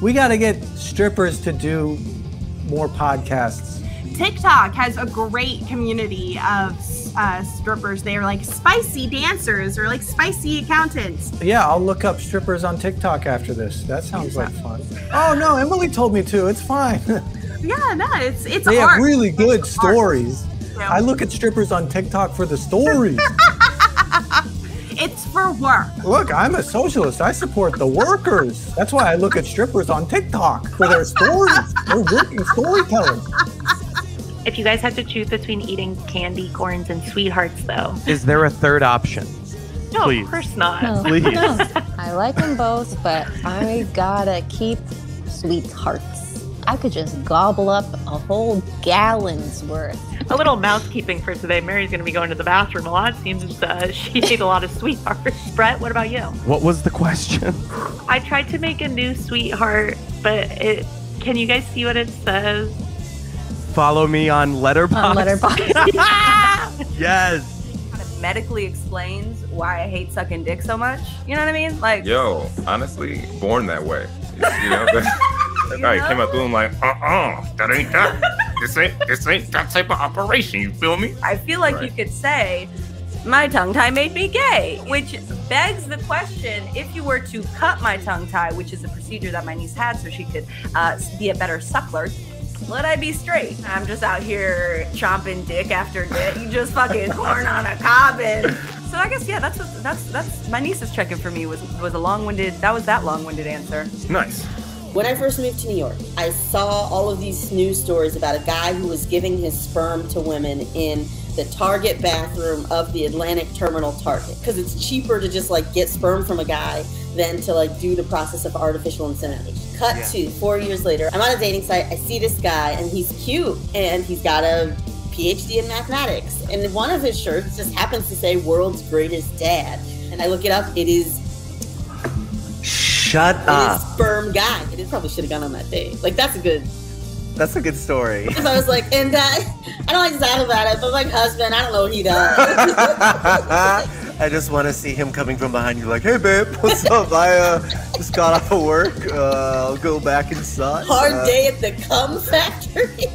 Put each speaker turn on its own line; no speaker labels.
We got to get strippers to do more podcasts.
TikTok has a great community of uh, strippers. They are like spicy dancers or like spicy accountants.
Yeah, I'll look up strippers on TikTok after this. That sounds like fun. Oh no, Emily told me to. It's fine.
yeah, no, it's it's
they
art.
have really good
It's
stories.
Yeah.
I look at strippers on TikTok for the stories.
It's for work.
look, I'm a socialist. I support the workers. That's why I look at strippers on TikTok for their stories. They're working storytellers.
If you guys had to choose between eating candy corns and sweethearts, though,
Is there a third option?
no,
Please.
of course not.
No,
Please.
no. I like them both, but I gotta keep sweethearts. I could just gobble up a whole gallon's worth.
A little mousekeeping for today. Mary's going to be going to the bathroom a lot. Seems uh, she ate a lot of sweethearts. Bret, what about you?
What was the question?
I tried to make a new sweetheart, but it. Can you guys see what it says?
Follow me on Letterboxd.
On Letterboxd.
yes.
kind of medically explains why I hate sucking dick so much. You know what I mean? Like,
Yo, honestly, born that way. You know,
You
right? Came out through him like, uh, uh that ain't that. This ain't this ain't that type of operation. You feel me?
I feel like you could say, my tongue tie made me gay, which begs the question if you were to cut my tongue tie, which is a procedure that my niece had so she could uh, be a better suckler. Would I be straight? I'm just out here chomping dick after dick. You just fucking corn on a cobbin. So I guess yeah, that's what, that's that's my niece is checking for me was was a long-winded. That was that long-winded answer.
Nice.
When I first moved to New York, I saw all of these news stories about a guy who was giving his sperm to women in the Target bathroom of the Atlantic Terminal Target because it's cheaper to just like get sperm from a guy than to like do the process of artificial insemination. Cut to four years later, I'm on a dating site. I see this guy and he's cute and he's got a PhD in mathematics. And one of his shirts just happens to say "World's Greatest Dad." And I look it up. It is
Shut
it
up.
sperm guy. It is probably should have gone on that date. Like that's a good
That's a good story.
Because I was like, and uh, I don't like to talk about it, but my husband, I don't know what he does.
I just want to see him coming from behind you, like, "Hey, babe, what's up? I uh, just got off of work. Uh, I'll go back inside."
Hard
Uh,
day at the cum factory.